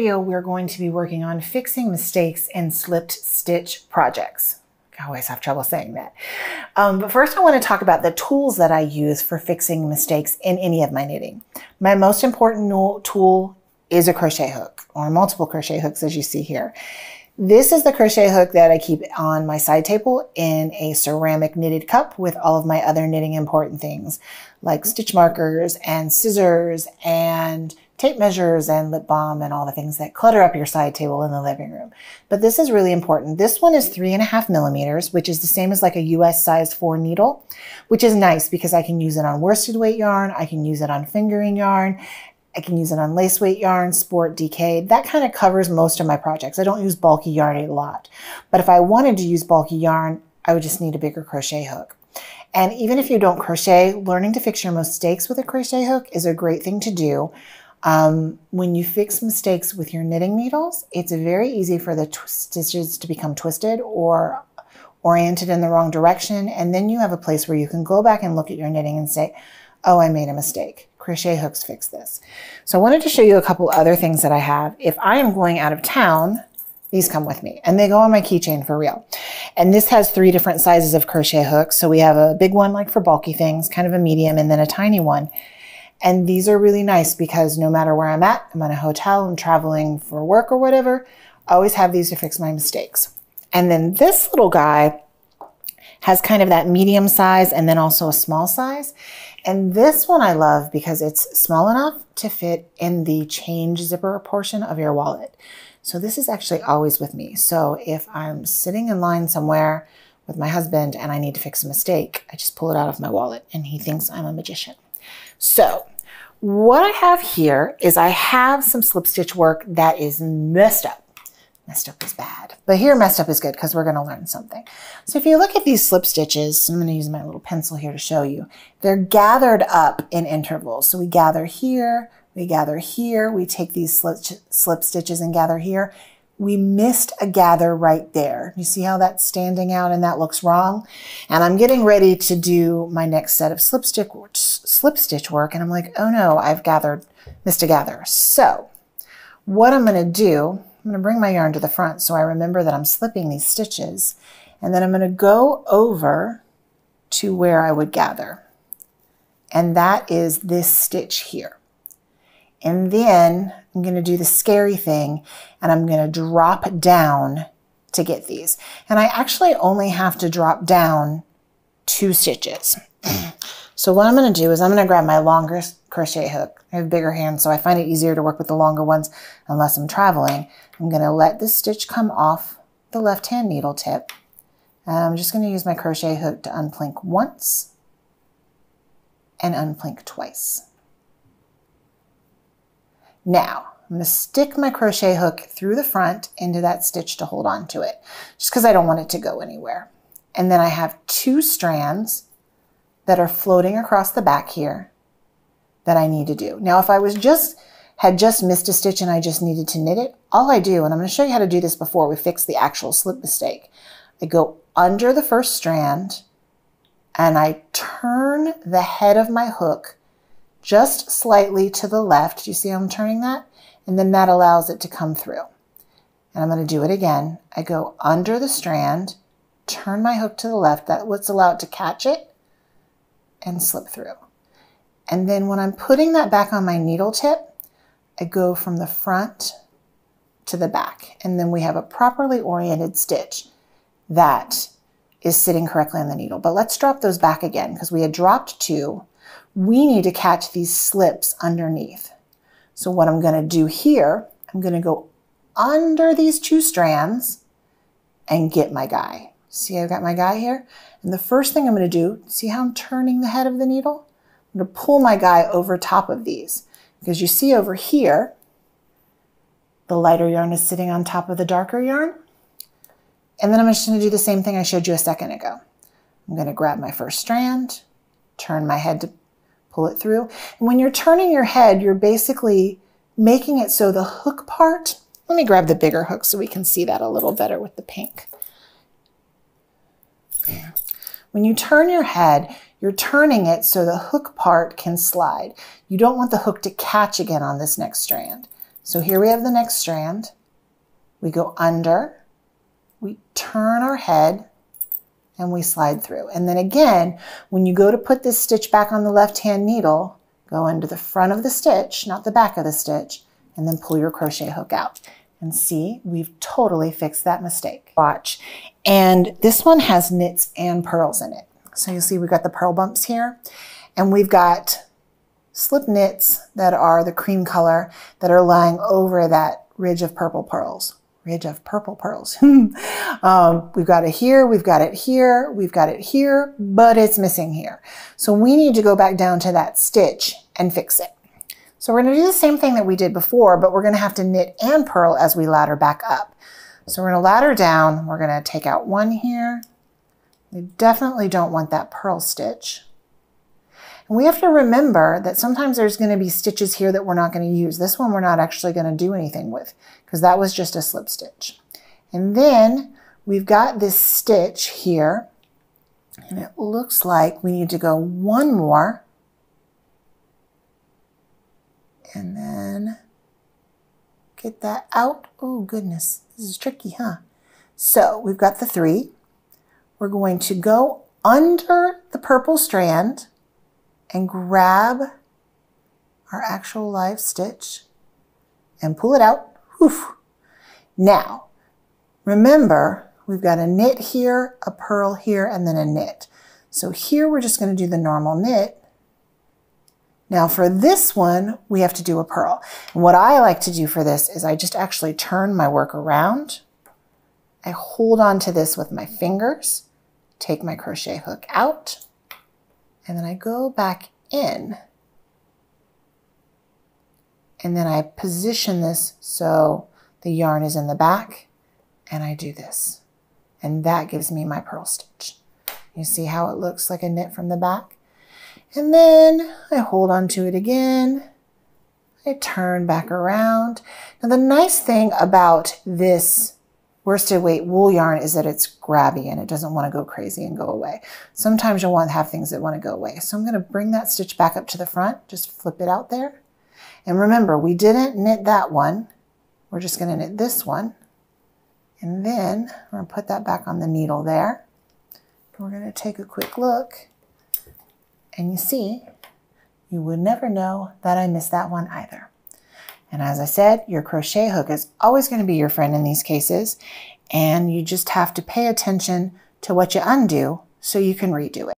video, we're going to be working on fixing mistakes in slipped stitch projects. I always have trouble saying that. Um, but first I want to talk about the tools that I use for fixing mistakes in any of my knitting. My most important tool is a crochet hook or multiple crochet hooks as you see here. This is the crochet hook that I keep on my side table in a ceramic knitted cup with all of my other knitting important things like stitch markers and scissors and tape measures and lip balm and all the things that clutter up your side table in the living room. But this is really important. This one is three and a half millimeters, which is the same as like a US size four needle, which is nice because I can use it on worsted weight yarn. I can use it on fingering yarn I can use it on lace weight yarn, sport, DK. That kind of covers most of my projects. I don't use bulky yarn a lot. But if I wanted to use bulky yarn, I would just need a bigger crochet hook. And even if you don't crochet, learning to fix your mistakes with a crochet hook is a great thing to do. Um, when you fix mistakes with your knitting needles, it's very easy for the stitches to become twisted or oriented in the wrong direction. And then you have a place where you can go back and look at your knitting and say, oh, I made a mistake crochet hooks fix this. So I wanted to show you a couple other things that I have. If I am going out of town, these come with me and they go on my keychain for real. And this has three different sizes of crochet hooks. So we have a big one like for bulky things, kind of a medium, and then a tiny one. And these are really nice because no matter where I'm at, I'm in a hotel, I'm traveling for work or whatever, I always have these to fix my mistakes. And then this little guy has kind of that medium size and then also a small size. And this one I love because it's small enough to fit in the change zipper portion of your wallet. So this is actually always with me. So if I'm sitting in line somewhere with my husband and I need to fix a mistake, I just pull it out of my wallet and he thinks I'm a magician. So what I have here is I have some slip stitch work that is messed up. Messed up is bad, but here messed up is good because we're going to learn something. So if you look at these slip stitches, I'm going to use my little pencil here to show you. They're gathered up in intervals. So we gather here, we gather here, we take these slip, slip stitches and gather here. We missed a gather right there. You see how that's standing out and that looks wrong? And I'm getting ready to do my next set of slip stitch, slip stitch work. And I'm like, oh no, I've gathered, missed a gather. So what I'm going to do I'm to bring my yarn to the front so I remember that I'm slipping these stitches. And then I'm going to go over to where I would gather. And that is this stitch here. And then I'm going to do the scary thing and I'm going to drop down to get these. And I actually only have to drop down two stitches. so what I'm going to do is I'm going to grab my longest crochet hook. I have bigger hands, so I find it easier to work with the longer ones unless I'm traveling. I'm going to let the stitch come off the left hand needle tip. And I'm just going to use my crochet hook to unplink once and unplink twice. Now, I'm going to stick my crochet hook through the front into that stitch to hold on to it, just because I don't want it to go anywhere. And then I have two strands that are floating across the back here that I need to do. Now, if I was just, had just missed a stitch and I just needed to knit it, all I do, and I'm going to show you how to do this before we fix the actual slip mistake. I go under the first strand and I turn the head of my hook just slightly to the left. Do you see how I'm turning that? And then that allows it to come through. And I'm going to do it again. I go under the strand, turn my hook to the left. That's what's allowed to catch it and slip through. And then when I'm putting that back on my needle tip, I go from the front to the back. And then we have a properly oriented stitch that is sitting correctly on the needle. But let's drop those back again because we had dropped two. We need to catch these slips underneath. So what I'm going to do here, I'm going to go under these two strands and get my guy. See, I've got my guy here. And the first thing I'm going to do, see how I'm turning the head of the needle? I'm going to pull my guy over top of these because you see over here, the lighter yarn is sitting on top of the darker yarn. And then I'm just going to do the same thing I showed you a second ago. I'm going to grab my first strand, turn my head to pull it through. And when you're turning your head, you're basically making it so the hook part, let me grab the bigger hook so we can see that a little better with the pink. When you turn your head, you're turning it so the hook part can slide. You don't want the hook to catch again on this next strand. So here we have the next strand. We go under, we turn our head, and we slide through. And then again, when you go to put this stitch back on the left-hand needle, go into the front of the stitch, not the back of the stitch, and then pull your crochet hook out. And see, we've totally fixed that mistake. Watch. And this one has knits and purls in it. So you'll see we've got the purl bumps here, and we've got slip knits that are the cream color that are lying over that ridge of purple purls ridge of purple purls. um, we've got it here, we've got it here, we've got it here, but it's missing here. So we need to go back down to that stitch and fix it. So we're going to do the same thing that we did before, but we're going to have to knit and purl as we ladder back up. So we're going to ladder down. We're going to take out one here. We definitely don't want that purl stitch. And we have to remember that sometimes there's going to be stitches here that we're not going to use. This one we're not actually going to do anything with because that was just a slip stitch. And then we've got this stitch here and it looks like we need to go one more and then get that out. Oh goodness, this is tricky, huh? So we've got the three. We're going to go under the purple strand and grab our actual live stitch and pull it out. Whew. Now, remember, we've got a knit here, a purl here, and then a knit. So here we're just going to do the normal knit. Now for this one, we have to do a purl. And what I like to do for this is I just actually turn my work around. I hold on to this with my fingers, take my crochet hook out, and then I go back in. And then I position this so the yarn is in the back and I do this. And that gives me my purl stitch. You see how it looks like a knit from the back? And then I hold on to it again. I turn back around. Now the nice thing about this worsted weight wool yarn is that it's grabby and it doesn't want to go crazy and go away. Sometimes you'll want to have things that want to go away. So I'm going to bring that stitch back up to the front, just flip it out there. And remember, we didn't knit that one. We're just going to knit this one. And then we're going to put that back on the needle there. We're going to take a quick look. And you see, you would never know that I missed that one either. And as I said, your crochet hook is always going to be your friend in these cases. And you just have to pay attention to what you undo so you can redo it.